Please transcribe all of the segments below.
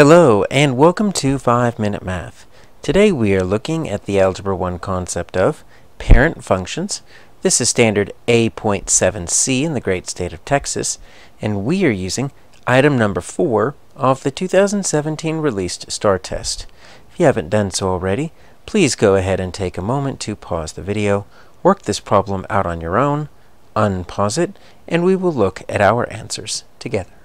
Hello and welcome to 5 Minute Math. Today we are looking at the Algebra 1 concept of parent functions. This is standard A.7c in the great state of Texas and we are using item number 4 of the 2017 released STAAR test. If you haven't done so already, please go ahead and take a moment to pause the video, work this problem out on your own, unpause it, and we will look at our answers together.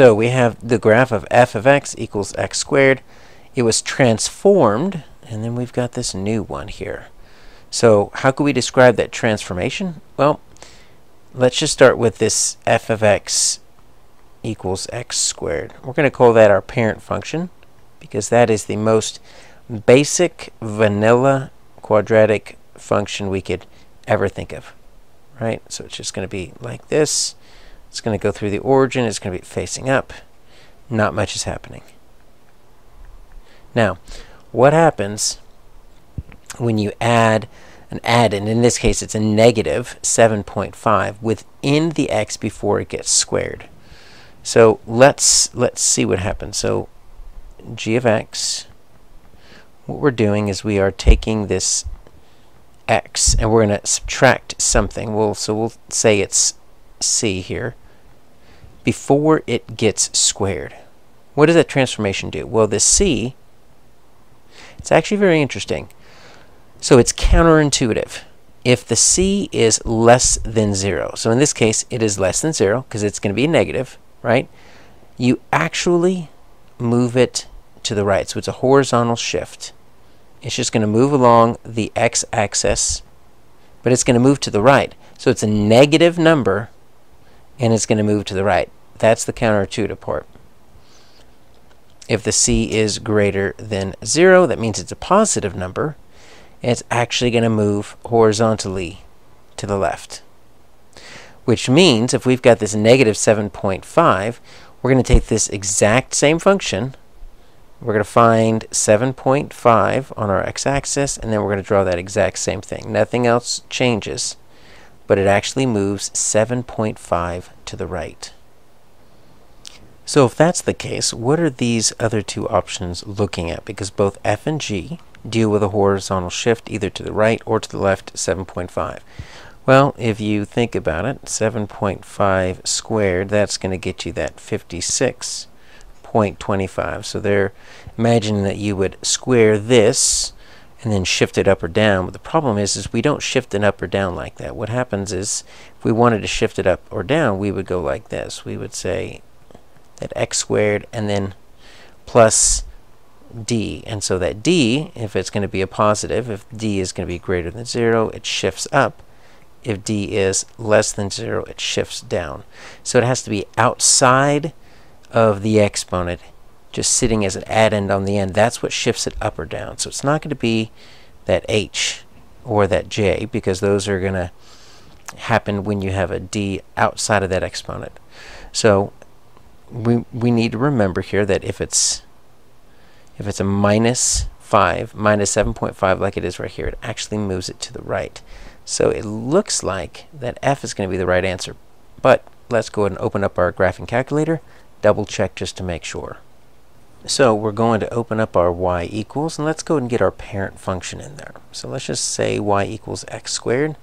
So we have the graph of f of x equals x squared. It was transformed, and then we've got this new one here. So how could we describe that transformation? Well, let's just start with this f of x equals x squared. We're going to call that our parent function because that is the most basic vanilla quadratic function we could ever think of. Right? So it's just going to be like this. It's going to go through the origin. It's going to be facing up. Not much is happening. Now, what happens when you add an add, and in this case it's a negative 7.5 within the x before it gets squared. So let's let's see what happens. So g of x, what we're doing is we are taking this x and we're going to subtract something. We'll, so we'll say it's c here before it gets squared. What does that transformation do? Well, the c, it's actually very interesting. So it's counterintuitive. If the c is less than 0, so in this case it is less than 0 because it's going to be negative, right? You actually move it to the right. So it's a horizontal shift. It's just going to move along the x-axis, but it's going to move to the right. So it's a negative number and it's going to move to the right. That's the counterintuitive part. If the c is greater than 0, that means it's a positive number. It's actually going to move horizontally to the left. Which means if we've got this negative 7.5, we're going to take this exact same function. We're going to find 7.5 on our x-axis, and then we're going to draw that exact same thing. Nothing else changes but it actually moves 7.5 to the right. So if that's the case, what are these other two options looking at? Because both f and g deal with a horizontal shift either to the right or to the left 7.5. Well, if you think about it, 7.5 squared, that's going to get you that 56.25. So they're imagining that you would square this and then shift it up or down. But the problem is, is we don't shift it up or down like that. What happens is, if we wanted to shift it up or down, we would go like this. We would say that x squared and then plus d. And so that d, if it's going to be a positive, if d is going to be greater than 0, it shifts up. If d is less than 0, it shifts down. So it has to be outside of the exponent just sitting as an addend on the end, that's what shifts it up or down. So it's not going to be that h or that j because those are going to happen when you have a d outside of that exponent. So we we need to remember here that if it's if it's a minus 5, minus 7.5 like it is right here, it actually moves it to the right. So it looks like that f is going to be the right answer. But let's go ahead and open up our graphing calculator, double check just to make sure. So we're going to open up our y equals, and let's go and get our parent function in there. So let's just say y equals x squared.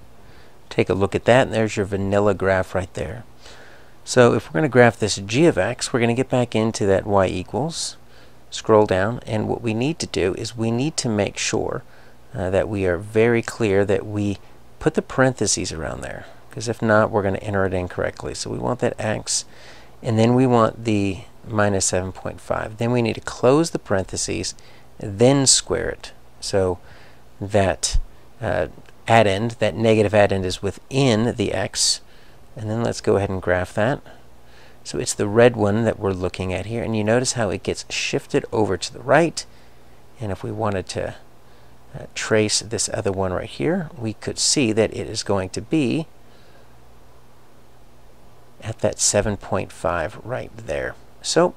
Take a look at that, and there's your vanilla graph right there. So if we're going to graph this g of x, we're going to get back into that y equals, scroll down, and what we need to do is we need to make sure uh, that we are very clear that we put the parentheses around there, because if not, we're going to enter it incorrectly. So we want that x, and then we want the minus 7.5. Then we need to close the parentheses, then square it. So that uh, addend, that negative addend is within the x. And then let's go ahead and graph that. So it's the red one that we're looking at here. And you notice how it gets shifted over to the right. And if we wanted to uh, trace this other one right here, we could see that it is going to be at that 7.5 right there. So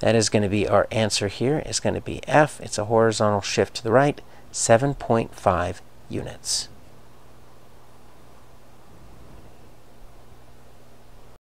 that is going to be our answer here. It's going to be F. It's a horizontal shift to the right, 7.5 units.